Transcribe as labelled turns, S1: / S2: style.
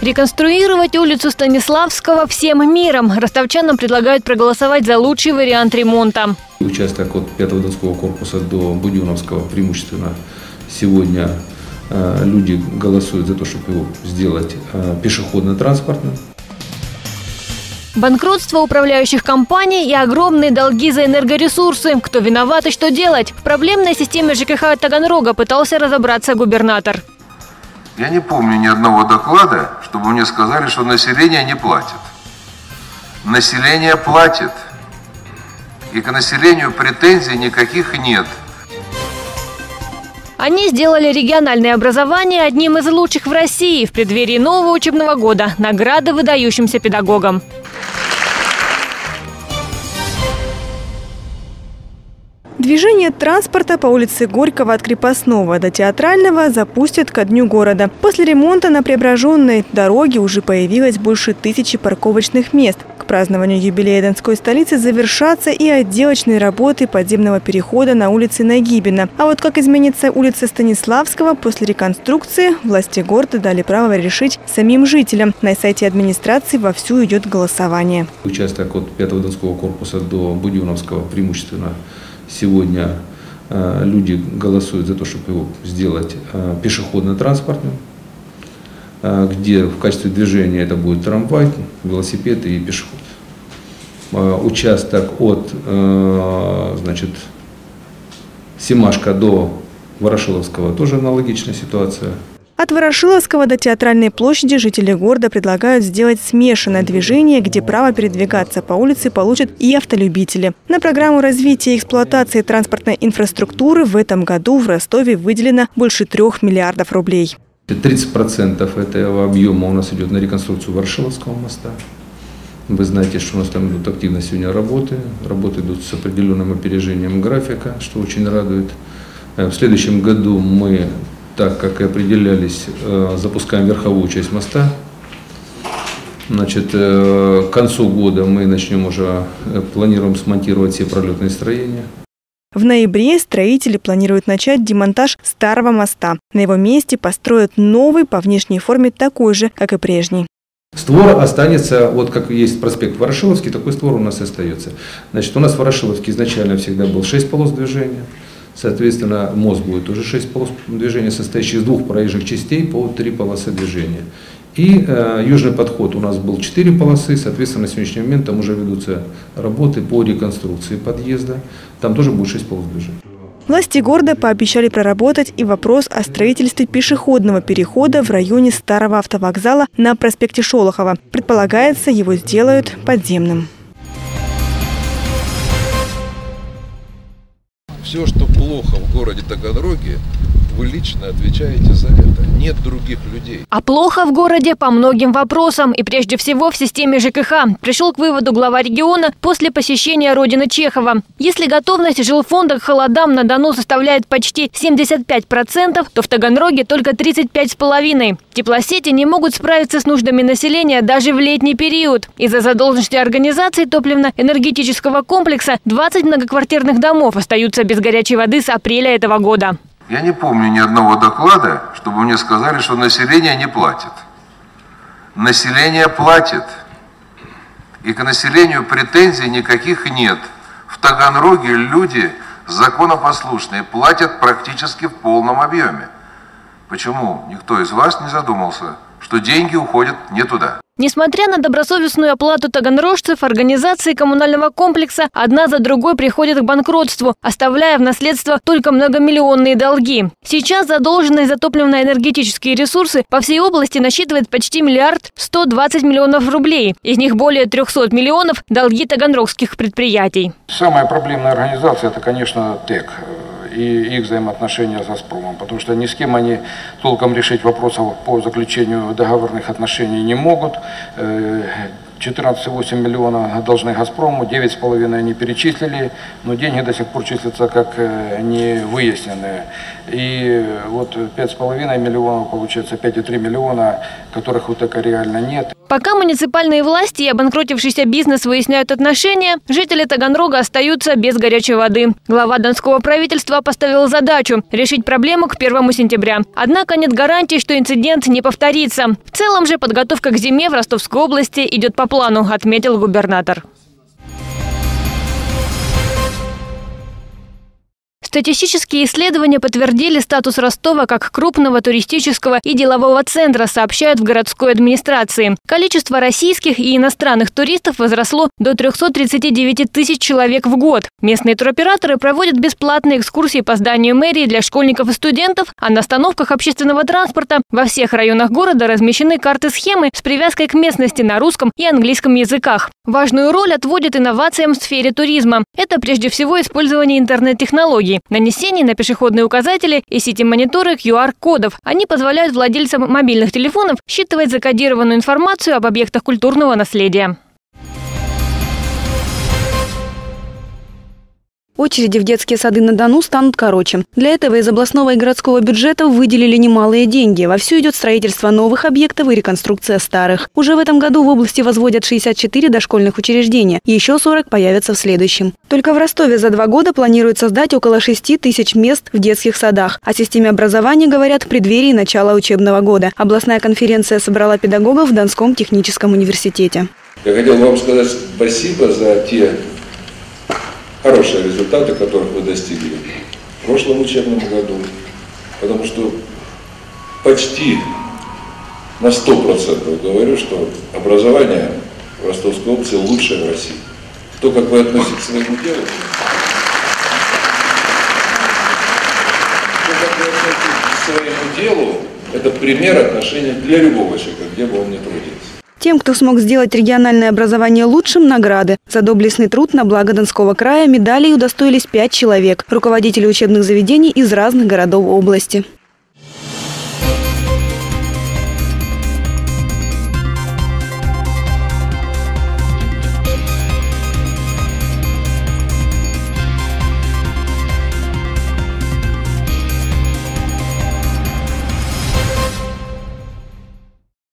S1: Реконструировать улицу Станиславского всем миром. Ростовчанам предлагают проголосовать за лучший вариант ремонта.
S2: Участок от 5 Донского корпуса до Буденовского преимущественно сегодня э, люди голосуют за то, чтобы его сделать э, пешеходно-транспортным.
S1: Банкротство управляющих компаний и огромные долги за энергоресурсы. Кто виноват и что делать? В проблемной системе ЖКХ Таганрога пытался разобраться губернатор.
S3: Я не помню ни одного доклада, чтобы мне сказали, что население не платит. Население платит. И к населению претензий никаких нет.
S1: Они сделали региональное образование одним из лучших в России в преддверии нового учебного года. Награды выдающимся педагогам.
S4: Движение транспорта по улице Горького от Крепостного до Театрального запустят ко дню города. После ремонта на преображенной дороге уже появилось больше тысячи парковочных мест. К празднованию юбилея Донской столицы завершатся и отделочные работы подземного перехода на улице Нагибина. А вот как изменится улица Станиславского после реконструкции, власти города дали право решить самим жителям. На сайте администрации вовсю идет голосование.
S2: Участок от 5 Донского корпуса до Буденовского преимущественно сегодня э, люди голосуют за то, чтобы его сделать э, пешеходно-транспортным, э, где в качестве движения это будет трамвай, велосипед и пешеход. Участок от значит, Семашка до Ворошиловского тоже аналогичная ситуация.
S4: От Ворошиловского до Театральной площади жители города предлагают сделать смешанное движение, где право передвигаться по улице получат и автолюбители. На программу развития и эксплуатации транспортной инфраструктуры в этом году в Ростове выделено больше трех миллиардов рублей.
S2: 30% этого объема у нас идет на реконструкцию Ворошиловского моста. Вы знаете, что у нас там идут активно сегодня работы. Работы идут с определенным опережением графика, что очень радует. Э, в следующем году мы так, как и определялись, э, запускаем верховую часть моста. Значит, э, к концу года мы начнем уже, э, планируем смонтировать все пролетные строения.
S4: В ноябре строители планируют начать демонтаж старого моста. На его месте построят новый по внешней форме такой же, как и прежний.
S2: Створ останется, вот как есть проспект Ворошиловский, такой створ у нас и остается. Значит, у нас в Ворошиловске изначально всегда был 6 полос движения. Соответственно, мост будет уже 6 полос движения, состоящих из двух проезжих частей по 3 полосы движения. И э, южный подход у нас был 4 полосы, соответственно, на сегодняшний момент там уже ведутся работы по реконструкции подъезда. Там тоже будет 6 полос движения.
S4: Власти города пообещали проработать и вопрос о строительстве пешеходного перехода в районе старого автовокзала на проспекте Шолохова. Предполагается, его сделают подземным.
S3: Все, что плохо в городе Таганроге, вы лично отвечаете за это. Нет других людей.
S1: А плохо в городе по многим вопросам. И прежде всего в системе ЖКХ. Пришел к выводу глава региона после посещения родины Чехова. Если готовность жилфонда к холодам на Дону составляет почти 75%, то в Таганроге только 35,5%. Теплосети не могут справиться с нуждами населения даже в летний период. Из-за задолженности организации топливно-энергетического комплекса 20 многоквартирных домов остаются без горячей воды с апреля этого года.
S3: Я не помню ни одного доклада, чтобы мне сказали, что население не платит. Население платит. И к населению претензий никаких нет. В Таганроге люди законопослушные платят практически в полном объеме. Почему никто из вас не задумался, что деньги уходят не туда?
S1: Несмотря на добросовестную оплату таганрожцев, организации коммунального комплекса одна за другой приходят к банкротству, оставляя в наследство только многомиллионные долги. Сейчас задолженность за топливно-энергетические ресурсы по всей области насчитывает почти миллиард 120 миллионов рублей. Из них более 300 миллионов – долги таганрогских предприятий.
S5: Самая проблемная организация – это, конечно, ТЭК и их взаимоотношения с «Газпромом», потому что ни с кем они толком решить вопросов по заключению договорных отношений не могут. Э, 14,8 миллиона должны «Газпрому», 9,5 они перечислили, но деньги до сих пор числятся как э, не выясненные. И вот 5,5 миллионов, получается 5,3 миллиона, которых у ТЭКа реально нет.
S1: Пока муниципальные власти и обанкротившийся бизнес выясняют отношения, жители Таганрога остаются без горячей воды. Глава Донского правительства поставил задачу – решить проблему к 1 сентября. Однако нет гарантий, что инцидент не повторится. В целом же подготовка к зиме в Ростовской области идет по плану, отметил губернатор. Статистические исследования подтвердили статус Ростова как крупного туристического и делового центра, сообщают в городской администрации. Количество российских и иностранных туристов возросло до 339 тысяч человек в год. Местные туроператоры проводят бесплатные экскурсии по зданию мэрии для школьников и студентов, а на остановках общественного транспорта во всех районах города размещены карты-схемы с привязкой к местности на русском и английском языках. Важную роль отводит инновациям в сфере туризма. Это прежде всего использование интернет-технологий нанесение на пешеходные указатели и сети-мониторы QR-кодов. Они позволяют владельцам мобильных телефонов считывать закодированную информацию об объектах культурного наследия.
S6: Очереди в детские сады на Дону станут короче. Для этого из областного и городского бюджета выделили немалые деньги. Вовсю идет строительство новых объектов и реконструкция старых. Уже в этом году в области возводят 64 дошкольных учреждения. Еще 40 появятся в следующем. Только в Ростове за два года планируют создать около 6 тысяч мест в детских садах. О системе образования говорят в преддверии начала учебного года. Областная конференция собрала педагогов в Донском техническом университете.
S3: Я хотел вам сказать спасибо за те хорошие результаты, которых вы достигли в прошлом учебном году, потому что почти на 100% говорю, что образование в Ростовской области лучшее в России. То, как вы относитесь к своему делу, то, как вы относитесь к своему делу, это пример отношения для любого человека, где бы он ни трудился.
S6: Тем, кто смог сделать региональное образование лучшим, награды. За доблестный труд на благо Донского края медалей удостоились пять человек – руководители учебных заведений из разных городов области.